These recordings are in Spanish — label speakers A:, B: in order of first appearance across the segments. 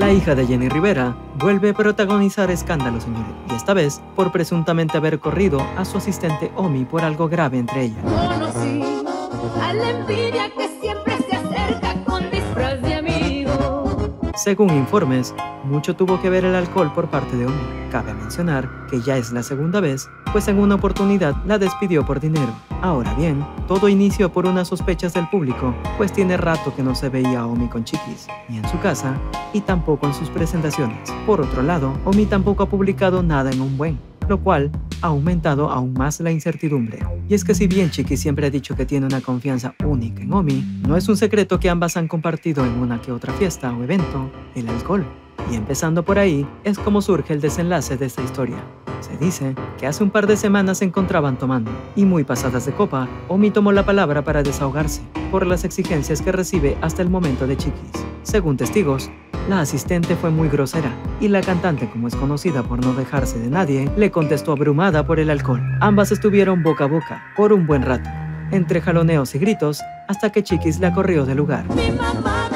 A: La hija de Jenny Rivera vuelve a protagonizar escándalos en y esta vez por presuntamente haber corrido a su asistente Omi por algo grave entre ellas.
B: A la envidia que siempre
A: Según informes, mucho tuvo que ver el alcohol por parte de Omi. Cabe mencionar que ya es la segunda vez, pues en una oportunidad la despidió por dinero. Ahora bien, todo inició por unas sospechas del público, pues tiene rato que no se veía a Omi con Chiquis, ni en su casa, y tampoco en sus presentaciones. Por otro lado, Omi tampoco ha publicado nada en un buen, lo cual ha aumentado aún más la incertidumbre. Y es que si bien Chiquis siempre ha dicho que tiene una confianza única en Omi, no es un secreto que ambas han compartido en una que otra fiesta o evento el alcohol. Y empezando por ahí, es como surge el desenlace de esta historia. Se dice que hace un par de semanas se encontraban tomando, y muy pasadas de copa, Omi tomó la palabra para desahogarse, por las exigencias que recibe hasta el momento de Chiquis. Según testigos, la asistente fue muy grosera, y la cantante, como es conocida por no dejarse de nadie, le contestó abrumada por el alcohol. Ambas estuvieron boca a boca, por un buen rato, entre jaloneos y gritos, hasta que Chiquis la corrió del lugar.
B: Mi mamá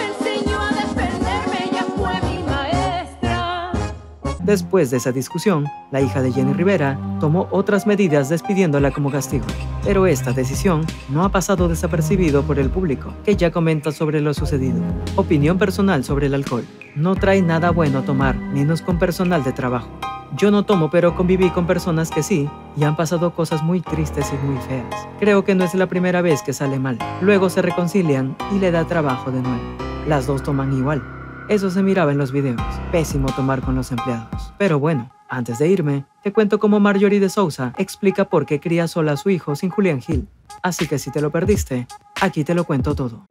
A: Después de esa discusión, la hija de Jenny Rivera tomó otras medidas despidiéndola como castigo. Pero esta decisión no ha pasado desapercibido por el público, que ya comenta sobre lo sucedido. Opinión personal sobre el alcohol. No trae nada bueno tomar, menos con personal de trabajo. Yo no tomo, pero conviví con personas que sí, y han pasado cosas muy tristes y muy feas. Creo que no es la primera vez que sale mal. Luego se reconcilian y le da trabajo de nuevo. Las dos toman igual. Eso se miraba en los videos. Pésimo tomar con los empleados. Pero bueno, antes de irme, te cuento cómo Marjorie de Sousa explica por qué cría sola a su hijo sin Julián Hill. Así que si te lo perdiste, aquí te lo cuento todo.